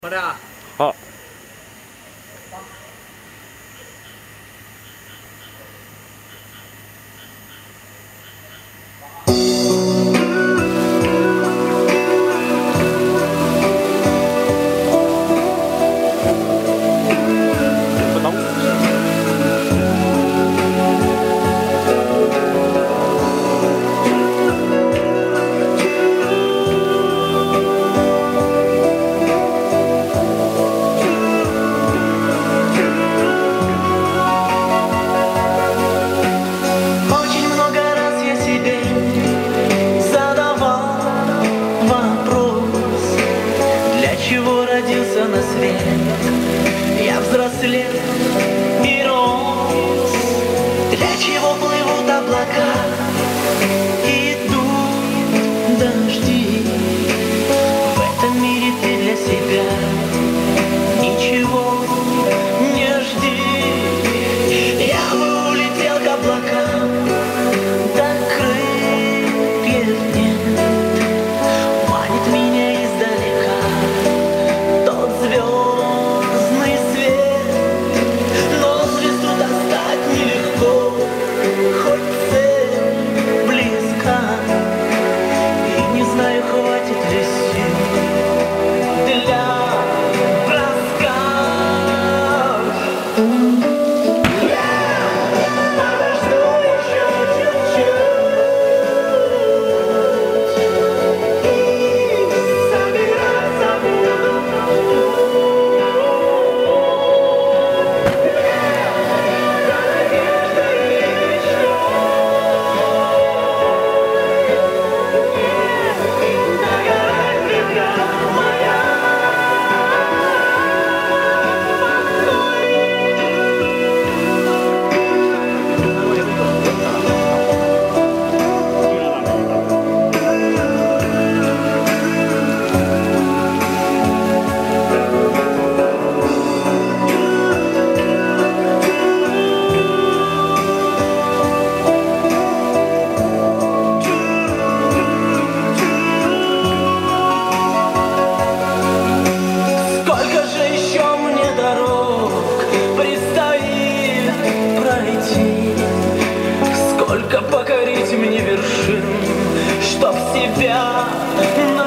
好的。好。Вопрос, для чего родился на свет. Я взрослел и рос, для чего Wow.